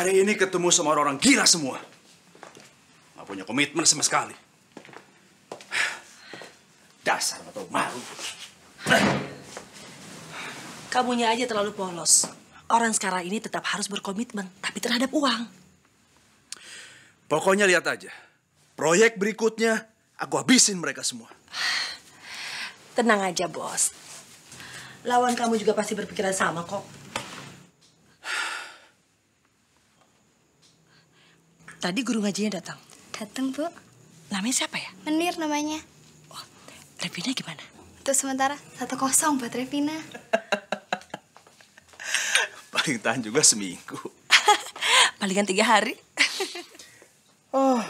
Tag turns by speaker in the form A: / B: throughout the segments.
A: hari ini ketemu sama orang-orang gila semua. Gak punya komitmen sama sekali. Dasar atau malu.
B: Kamunya aja terlalu polos. Orang sekarang ini tetap harus berkomitmen, tapi terhadap uang.
A: Pokoknya lihat aja. Proyek berikutnya, aku habisin mereka semua.
B: Tenang aja, bos. Lawan kamu juga pasti berpikiran sama kok. Tadi guru ngajinya datang.
C: Datang, Bu.
B: Namanya siapa ya?
C: Menir namanya.
B: Revina gimana?
C: Untuk sementara, satu kosong buat Revina.
A: Paling tahan juga seminggu.
B: Palingan tiga hari.
A: Oh.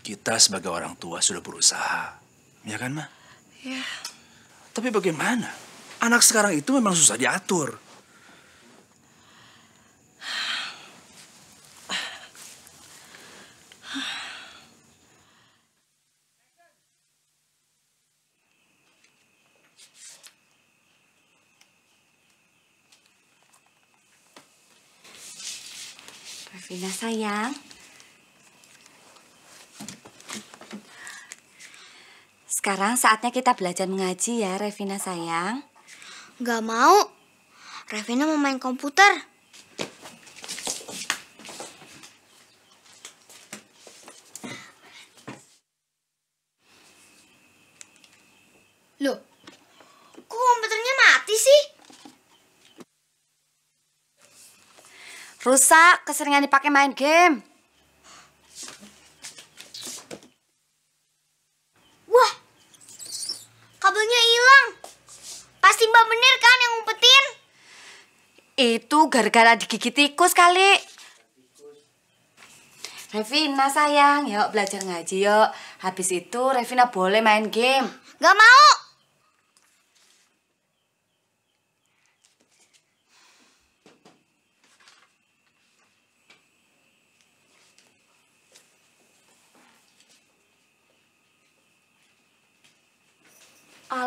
A: Kita sebagai orang tua sudah berusaha. Ya kan, Ma?
B: Ya.
A: Tapi bagaimana? Anak sekarang itu memang susah diatur.
C: Revina sayang. Sekarang saatnya kita belajar mengaji ya, Revina sayang.
D: Gak mau. Revina mau main komputer. Loh, kok komputernya mati sih?
C: Rusak, keseringan dipakai main game.
D: Wah, kabelnya hilang. Pasti Mbak Menir kan yang ngumpetin?
C: Itu gara-gara digigit tikus kali. Revina sayang, yuk belajar ngaji yuk. Habis itu Revina boleh main game.
D: Gak mau.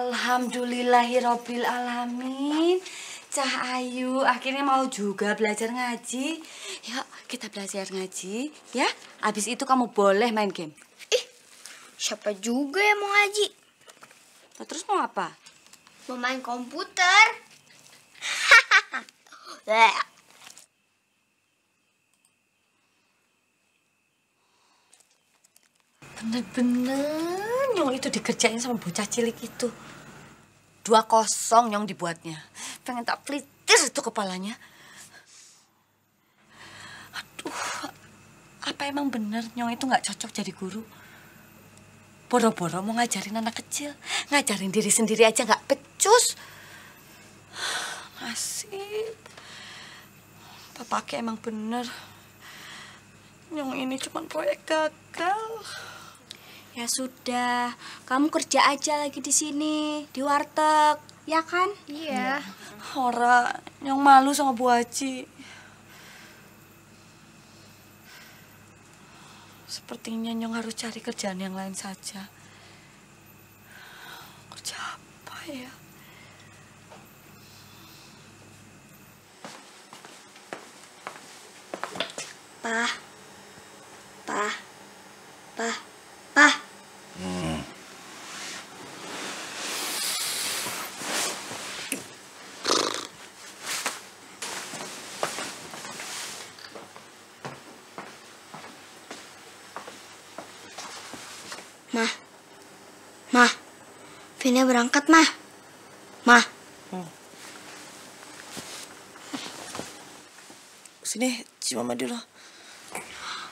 C: Alhamdulillahirobbil alamin. Cah Ayu akhirnya mau juga belajar ngaji. Yuk kita belajar ngaji ya. Habis itu kamu boleh main game.
D: Siapa juga yang mau ngaji?
C: Lah, Terus mau apa?
D: Mau main komputer.
B: Bener-bener Nyong itu dikerjain sama bocah cilik itu. Dua kosong Nyong dibuatnya. Pengen tak pelitir itu kepalanya. Aduh, apa emang bener Nyong itu nggak cocok jadi guru? Boro-boro mau ngajarin anak kecil, ngajarin diri sendiri aja nggak pecus. Nasib. Papake emang bener. Nyong ini cuma proyek gagal.
D: Ya sudah, kamu kerja aja lagi di sini, di warteg, ya kan? Iya.
B: Ora, yang malu sama Bu Haji. Sepertinya Nyong harus cari kerjaan yang lain saja. Kerja apa ya?
D: Pah. Pah. Pah. Pah. Vina berangkat, Mah. Mah.
B: Sini, cium mama dulu.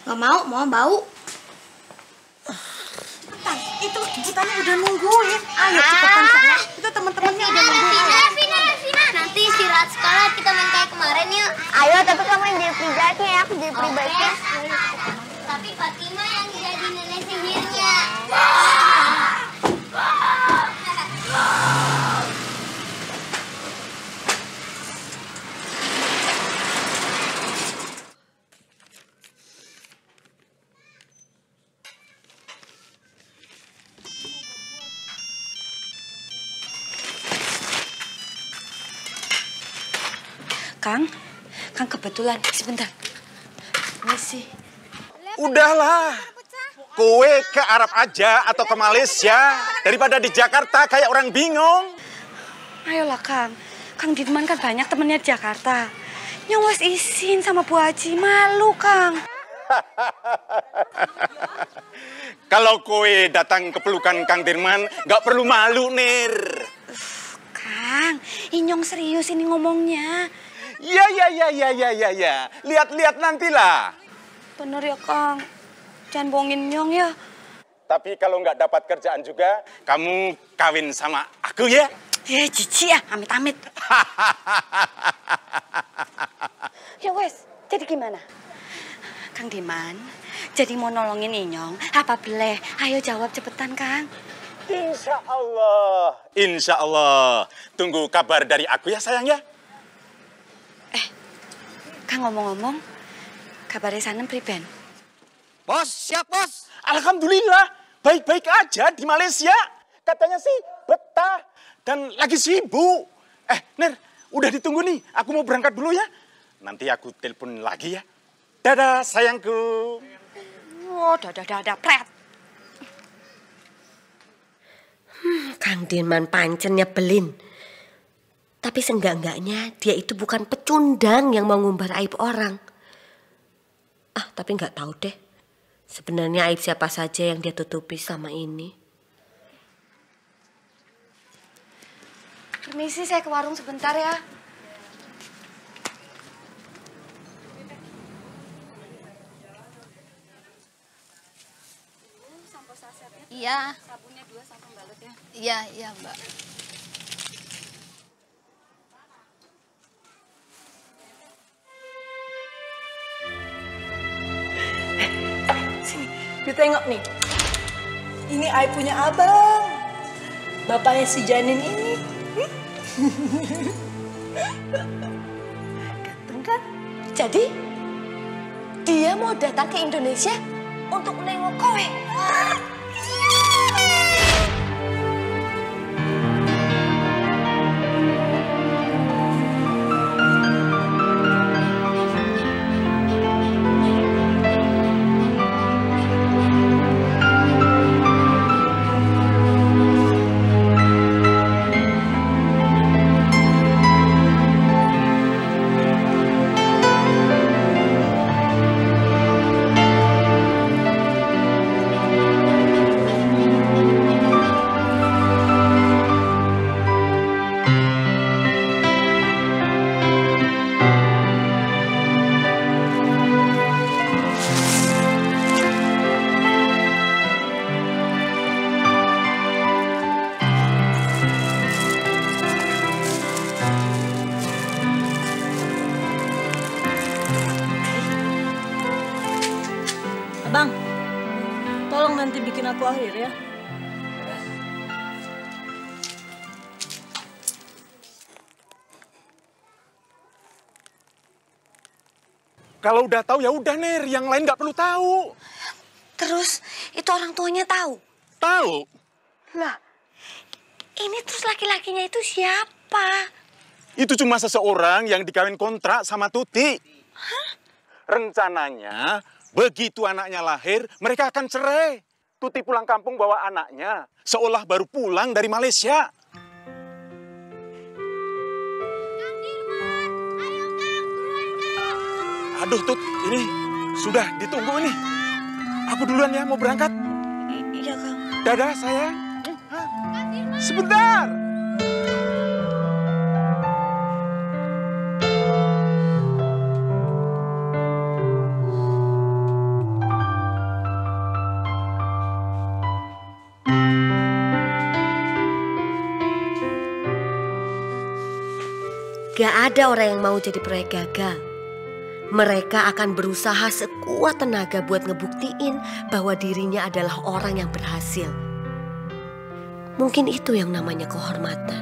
D: Gak mau, mau bau.
B: Itu jemputannya udah nungguin. Ayo cepetan sana. Itu teman-temannya udah nungguin.
D: Vina, Vina, Vina. Nanti istirahat sekolah kita main kayak kemarin yuk. Ayo, tapi kamu yang jadi penjahatnya ya, aku jadi pribadinya. Tapi
C: kebetulan sebentar. Misi.
E: Udahlah. Kue ke Arab aja atau ke Malaysia daripada di Jakarta kayak orang bingung.
C: Ayolah Kang. Kang Dirman kan banyak temennya di Jakarta. Yang wes izin sama Bu Haji, malu Kang.
E: Kalau kue datang ke pelukan Kang Dirman, nggak perlu malu, Nir.
C: Kang, Inyong serius ini ngomongnya.
E: Ya, ya, ya, ya, ya, ya, ya. Lihat-lihat nantilah.
C: Bener ya Kang. Jangan bohongin Nyong ya.
E: Tapi kalau nggak dapat kerjaan juga, kamu kawin sama aku ya.
C: Ya cici ya, amit-amit. ya wes, jadi gimana? Kang Diman, jadi mau nolongin Inyong, apa boleh? Ayo jawab cepetan Kang.
E: Insya Allah. Insya Allah. Tunggu kabar dari aku ya sayang ya.
C: Kang ngomong-ngomong, kabarnya Sanem priben?
F: Bos, siap bos.
E: Alhamdulillah, baik-baik aja di Malaysia. Katanya sih betah dan lagi sibuk. Eh, Ner, udah ditunggu nih. Aku mau berangkat dulu ya. Nanti aku telepon lagi ya. Dadah, sayangku.
C: Oh, dadah-dadah, pret.
G: Kang Dirman pancen nyebelin. Tapi seenggak-enggaknya dia itu bukan pecundang yang mau ngumbar aib orang. Ah, tapi nggak tahu deh. Sebenarnya aib siapa saja yang dia tutupi sama ini.
C: Permisi, saya ke warung sebentar ya.
D: Iya.
C: Sabunnya dua sama balut ya.
D: Iya, iya, Mbak.
H: Ditengok nih. Ini I punya abang. Bapaknya si Janin ini. Ganteng kan?
G: Jadi, dia mau datang ke Indonesia untuk nengok kowe.
H: Abang, tolong nanti bikin aku akhir ya.
E: Kalau udah tahu ya udah Ner, yang lain nggak perlu tahu.
C: Terus, itu orang tuanya tahu?
E: Tahu?
C: Lah, ini terus laki-lakinya itu siapa?
E: Itu cuma seseorang yang dikawin kontrak sama Tuti. Rencananya, begitu anaknya lahir, mereka akan cerai. Tuti pulang kampung bawa anaknya, seolah baru pulang dari Malaysia. Aduh, Tut, ini sudah ditunggu ini. Aku duluan ya, mau berangkat.
C: Iya, Kang.
E: Dadah, sayang. Hah? Sebentar.
G: Gak ada orang yang mau jadi proyek gagal. Mereka akan berusaha sekuat tenaga buat ngebuktiin bahwa dirinya adalah orang yang berhasil. Mungkin itu yang namanya kehormatan.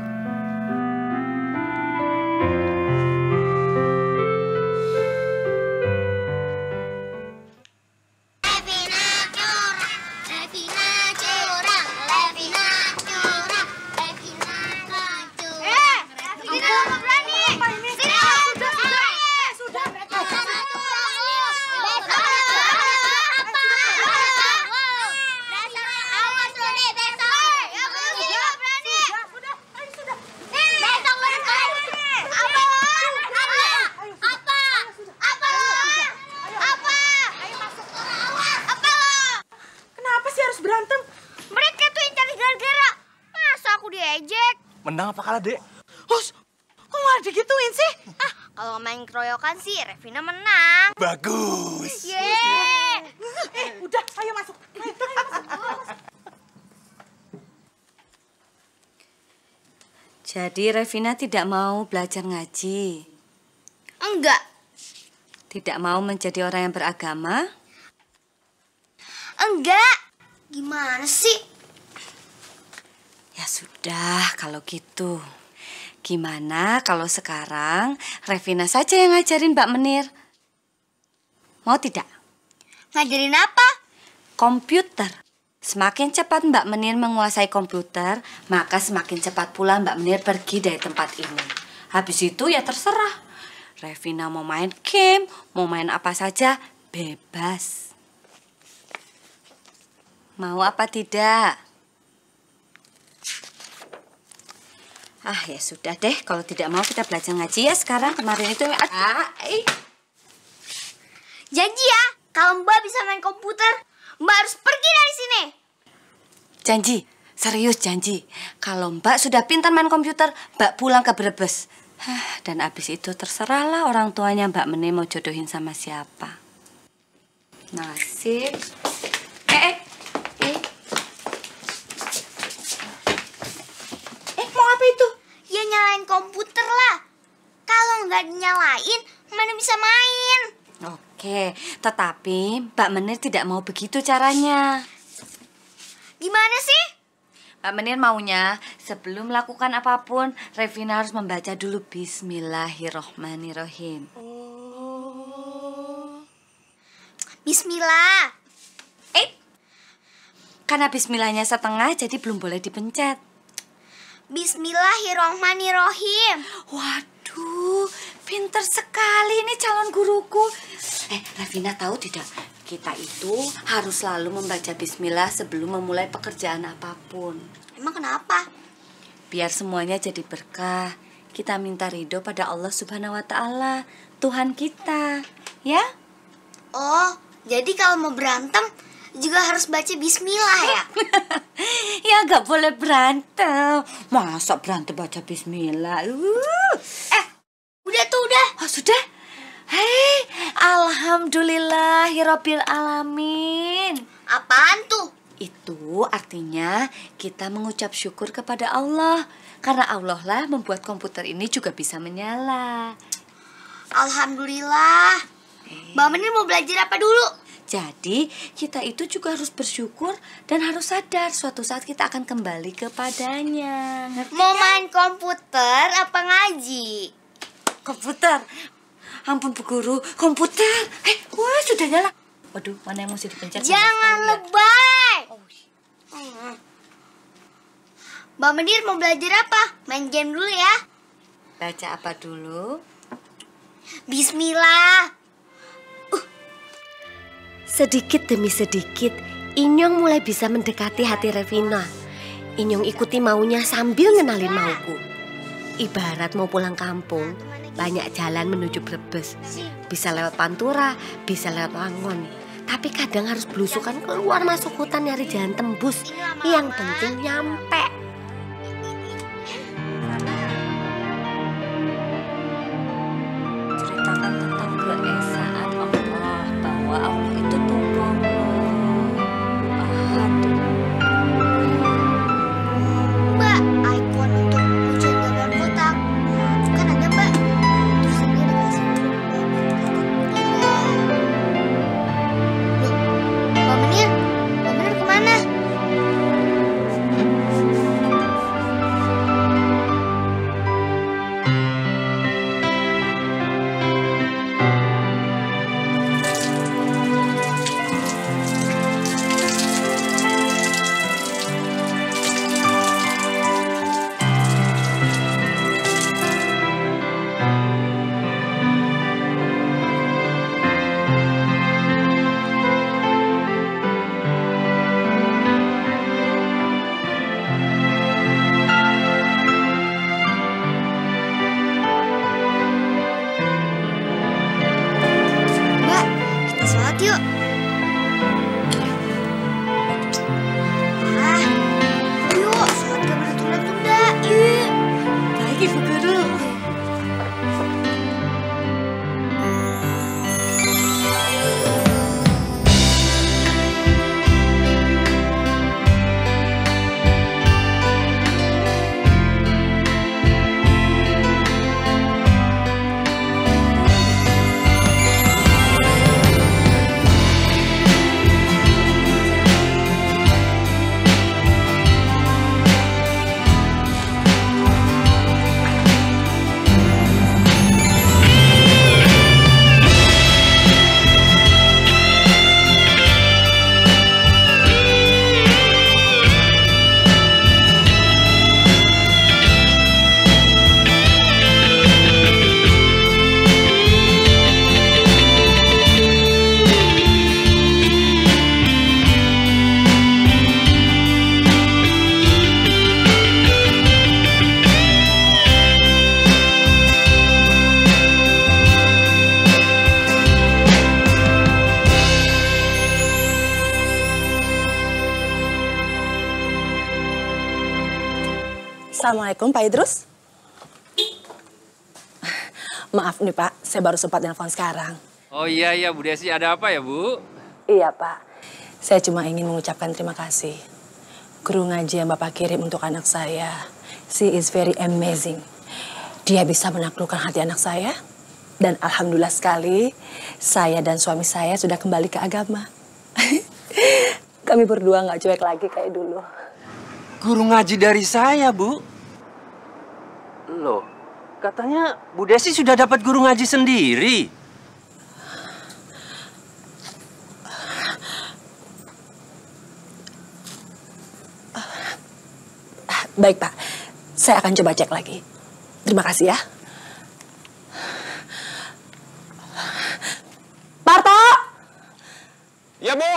I: Menang apa kalah, Dek?
H: Hus, kok malah digituin sih?
D: Ah, kalau main keroyokan sih Revina menang.
I: Bagus.
D: Yeay.
H: Eh, udah, ayo masuk. Ayo, ayo masuk.
C: Jadi Revina tidak mau belajar ngaji.
D: Enggak.
C: Tidak mau menjadi orang yang beragama.
D: Enggak. Gimana sih?
C: Ya sudah, kalau gitu. Gimana kalau sekarang Revina saja yang ngajarin Mbak Menir? Mau tidak?
D: Ngajarin apa?
C: Komputer. Semakin cepat Mbak Menir menguasai komputer, maka semakin cepat pula Mbak Menir pergi dari tempat ini. Habis itu ya terserah. Revina mau main game, mau main apa saja, bebas. Mau apa tidak? Ah ya sudah deh, kalau tidak mau kita belajar ngaji ya sekarang. Kemarin itu ah, eh.
D: Janji ya, kalau Mbak bisa main komputer, Mbak harus pergi dari sini.
C: Janji, serius janji. Kalau Mbak sudah pintar main komputer, Mbak pulang ke Brebes. Hah, Dan abis itu terserahlah orang tuanya Mbak Mene mau jodohin sama siapa. Nasib. Eh, eh, eh. Eh, mau apa itu?
D: Ya nyalain komputer lah. Kalau nggak dinyalain, mana bisa main?
C: Oke, tetapi Mbak Menir tidak mau begitu caranya.
D: Gimana sih?
C: Mbak Menir maunya sebelum melakukan apa pun, Revina harus membaca dulu Bismillahirrohmanirrohim.
D: Bismillah.
C: Eh, karena Bismillahnya setengah jadi belum boleh dipencet.
D: Bismillahirrohmanirrohim.
C: Waduh, pinter sekali ini calon guruku. Eh, Revina tahu tidak? Kita itu harus selalu membaca Bismillah sebelum memulai pekerjaan apa pun.
D: Emang kenapa?
C: Biar semuanya jadi berkah. Kita minta ridho pada Allah Subhanahu wa Ta'ala, Tuhan kita, ya?
D: Oh, jadi kalau mau berantem juga harus baca Bismillah ya?
C: ya nggak boleh berantem. Masa berantem baca Bismillah? Uh.
D: eh, udah tuh udah.
C: Oh sudah? Hei, Alhamdulillahirabbil alamin.
D: Apaan tuh?
C: Itu artinya kita mengucap syukur kepada Allah karena Allah lah membuat komputer ini juga bisa menyala.
D: Alhamdulillah. Mbak Menir mau belajar apa dulu?
C: Jadi kita itu juga harus bersyukur dan harus sadar suatu saat kita akan kembali kepadanya. Ngerti
D: Mau
C: kan?
D: main komputer apa ngaji?
C: Komputer. Ampun Bu Guru, komputer. Eh, wah sudah nyala. Waduh, mana yang mesti dipencet?
D: Jangan
C: ya?
D: lebay.
C: Oh,
D: Hmm. Mbak Menir mau belajar apa? Main game dulu ya.
C: Baca apa dulu?
D: Bismillah.
G: Sedikit demi sedikit, Inyong mulai bisa mendekati hati Revina. Inyong ikuti maunya sambil ngenalin mauku. Ibarat mau pulang kampung, banyak jalan menuju Brebes. Bisa lewat Pantura, bisa lewat Wangon. Tapi kadang harus belusukan keluar masuk hutan nyari jalan tembus. Yang penting nyampe.
H: Assalamualaikum Pak Idrus. Maaf nih Pak, saya baru sempat nelfon sekarang.
I: Oh iya iya Bu Desi ada apa ya Bu?
H: Iya Pak, saya cuma ingin mengucapkan terima kasih. Guru ngaji yang Bapak kirim untuk anak saya, she is very amazing. Dia bisa menaklukkan hati anak saya. Dan alhamdulillah sekali, saya dan suami saya sudah kembali ke agama. Kami berdua nggak cuek lagi kayak dulu.
I: Guru ngaji dari saya Bu. Loh, katanya Bu Desi sudah dapat guru ngaji sendiri.
H: Baik Pak, saya akan coba cek lagi. Terima kasih ya. Parto!
J: Ya, Bu.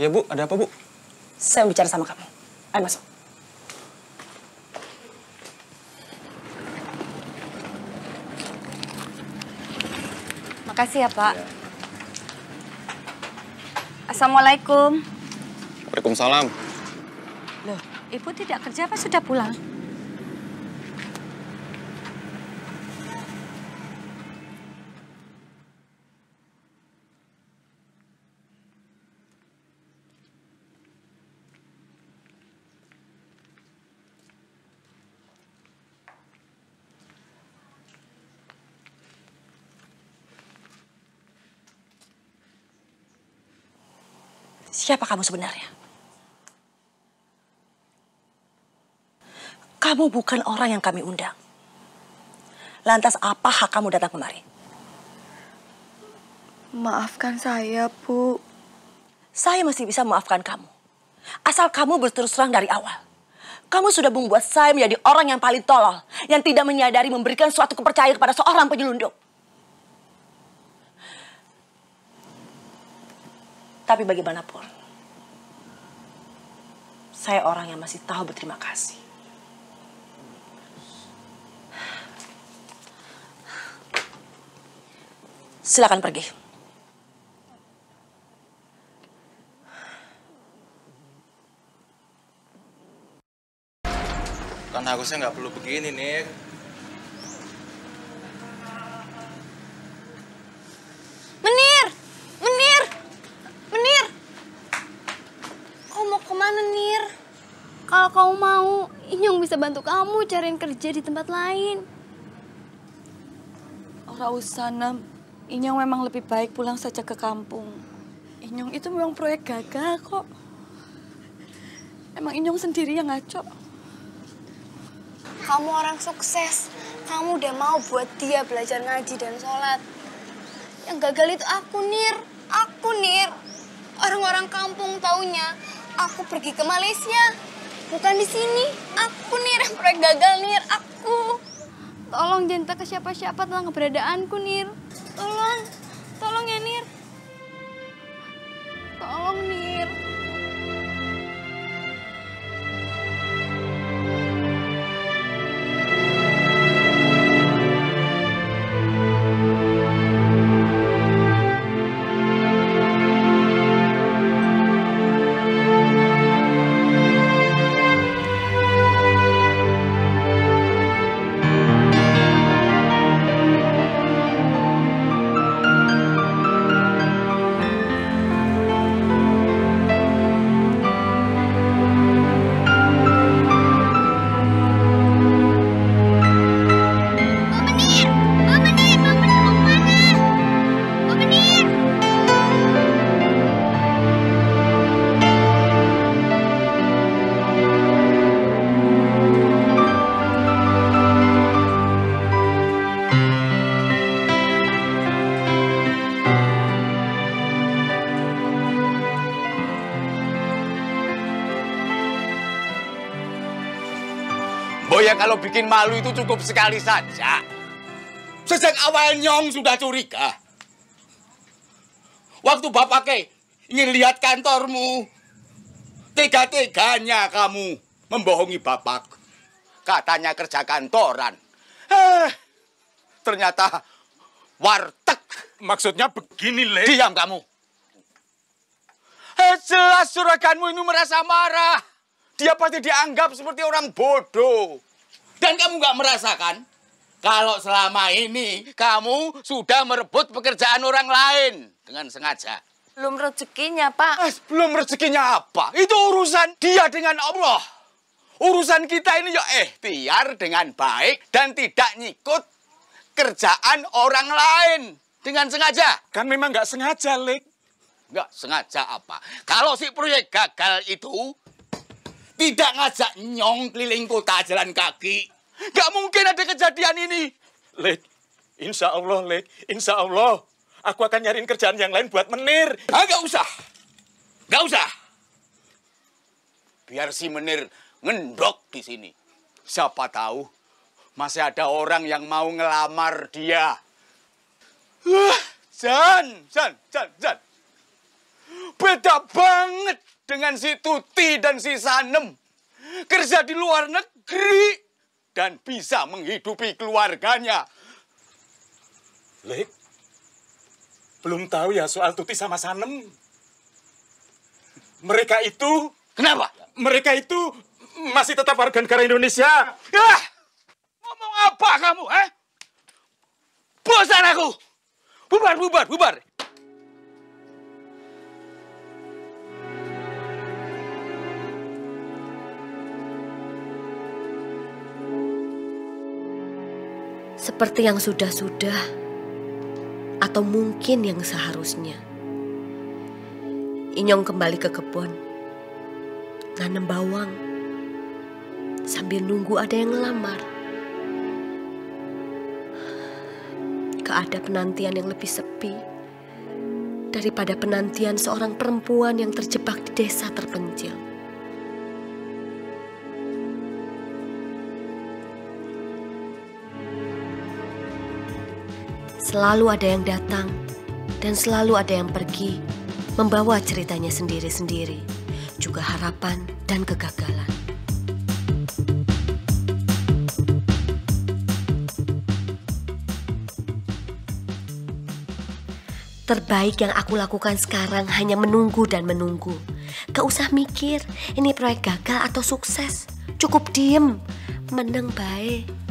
J: Ya, Bu. Ada apa, Bu?
H: Saya mau bicara sama kamu. Ayo masuk.
C: Makasih ya, Pak. Assalamualaikum.
J: Waalaikumsalam.
C: Loh, Ibu tidak kerja apa sudah pulang?
H: Siapa kamu sebenarnya? Kamu bukan orang yang kami undang. Lantas apa hak kamu datang kemari?
B: Maafkan saya, Bu.
H: Saya masih bisa memaafkan kamu. Asal kamu berterus terang dari awal. Kamu sudah membuat saya menjadi orang yang paling tolol. Yang tidak menyadari memberikan suatu kepercayaan kepada seorang penyelundup. Tapi bagaimanapun, saya orang yang masih tahu berterima kasih. Silakan pergi.
J: Kan harusnya nggak perlu begini, nih.
K: Menir! Menir! Menir! Kau mau ke mana, Nir? Kalau kau mau, Inyong bisa bantu kamu cariin kerja di tempat lain.
B: Ora usah, Nam. Inyong memang lebih baik pulang saja ke kampung. Inyong itu memang proyek gagal kok. Emang Inyong sendiri yang ngaco.
K: Kamu orang sukses. Kamu udah mau buat dia belajar ngaji dan sholat. Yang gagal itu aku, Nir. Aku, Nir. Orang-orang kampung taunya aku pergi ke Malaysia. Bukan di sini. Aku, Nir, yang proyek gagal, Nir. Aku. Tolong jangan ke siapa-siapa tentang keberadaanku, Nir. Tolong. Tolong ya, Nir. Tolong, Nir.
L: Bikin malu itu cukup sekali saja. Sejak awal Nyong sudah curiga. Waktu Bapak ke ingin lihat kantormu, tega-teganya kamu membohongi Bapak. Katanya kerja kantoran. Eh, ternyata warteg.
E: Maksudnya begini, Le.
L: Diam kamu. Eh, jelas suraganmu ini merasa marah. Dia pasti dianggap seperti orang bodoh. Dan kamu nggak merasakan kalau selama ini kamu sudah merebut pekerjaan orang lain dengan sengaja.
B: Belum rezekinya, Pak.
L: Eh, belum rezekinya apa? Itu urusan dia dengan Allah. Urusan kita ini ya ikhtiar dengan baik dan tidak nyikut kerjaan orang lain dengan sengaja.
E: Kan memang nggak sengaja, Lek.
L: Nggak sengaja apa? Kalau si proyek gagal itu tidak ngajak nyong keliling kota jalan kaki. Nggak mungkin ada kejadian ini.
E: Lek, insya Allah, Lek. Insya Allah. Aku akan nyariin kerjaan yang lain buat menir.
L: Ah, nggak usah. Nggak usah. Biar si menir ngendok di sini. Siapa tahu masih ada orang yang mau ngelamar dia. Wah, Jan, Jan, Jan, Jan. Beda banget dengan si Tuti dan si Sanem. Kerja di luar negeri dan bisa menghidupi keluarganya.
E: Lek, belum tahu ya soal Tuti sama Sanem. Mereka itu...
L: Kenapa?
E: Mereka itu masih tetap warga negara Indonesia.
L: Ah, ngomong apa kamu, eh? Bosan aku. Bubar, bubar, bubar.
G: Seperti yang sudah-sudah, atau mungkin yang seharusnya. Inyong kembali ke kebun, nanam bawang, sambil nunggu ada yang ngelamar. Gak ada penantian yang lebih sepi daripada penantian seorang perempuan yang terjebak di desa terpencil. Selalu ada yang datang dan selalu ada yang pergi, membawa ceritanya sendiri-sendiri, juga harapan dan kegagalan. Terbaik yang aku lakukan sekarang hanya menunggu dan menunggu. Gak usah mikir ini proyek gagal atau sukses. Cukup diem, meneng baik.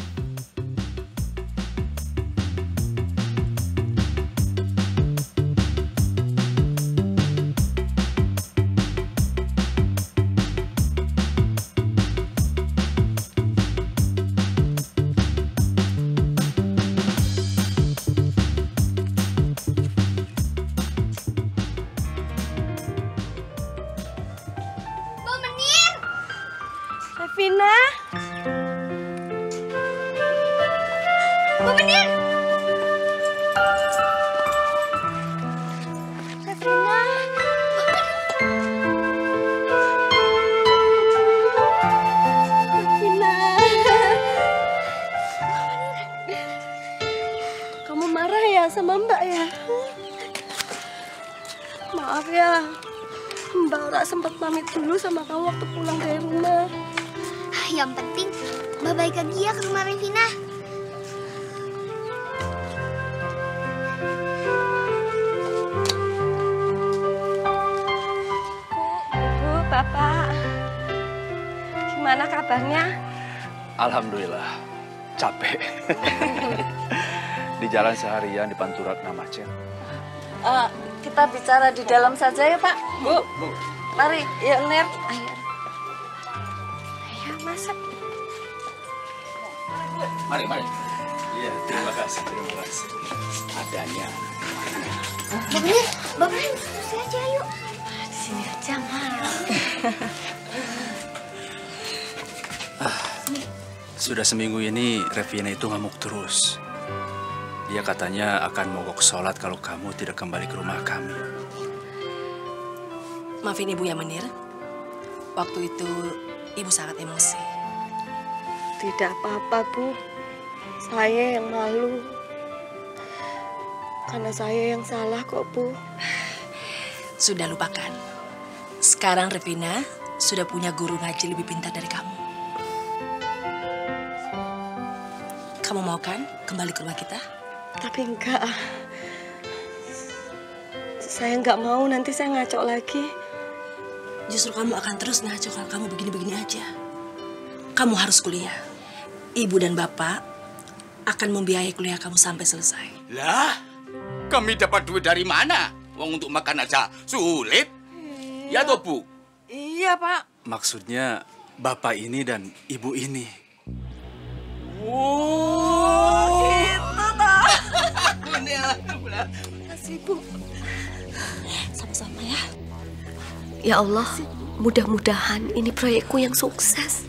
B: Waktu pulang dari rumah.
D: Yang penting Mbak baik lagi ya ke rumah Revina.
B: Bu, Bapak, gimana kabarnya?
F: Alhamdulillah, capek. di jalan seharian di Panturak Namacen.
B: Eh, kita bicara di dalam saja ya Pak. Bu, mari, yuk Nir. Ayo. Ayo masuk.
L: Mari, mari.
F: Iya, terima kasih, terima kasih.
L: Adanya.
D: Mbak Menir, diskusi aja yuk.
B: Di sini aja, Mas.
F: Sudah seminggu ini Revina itu ngamuk terus. Dia katanya akan mogok sholat kalau kamu tidak kembali ke rumah kami.
H: Maafin ibu ya Menir. Waktu itu ibu sangat emosi.
B: Tidak apa-apa, Bu. Saya yang malu. Karena saya yang salah kok, Bu.
H: Sudah lupakan. Sekarang Revina sudah punya guru ngaji lebih pintar dari kamu. Kamu mau kan kembali ke rumah kita?
B: Tapi enggak. Saya enggak mau nanti saya ngacok lagi.
H: Justru kamu akan terus ngaco kalau kamu begini-begini aja. Kamu harus kuliah. Ibu dan bapak akan membiayai kuliah kamu sampai selesai.
L: Lah, kami dapat duit dari mana? Wong untuk makan aja sulit. Ya toh, Bu?
B: Iya, Pak.
F: Maksudnya bapak ini dan ibu ini.
L: Oh,
B: Itu toh. Kasih, Bu.
H: Sama-sama ya.
G: Ya Allah, mudah-mudahan ini proyekku yang sukses.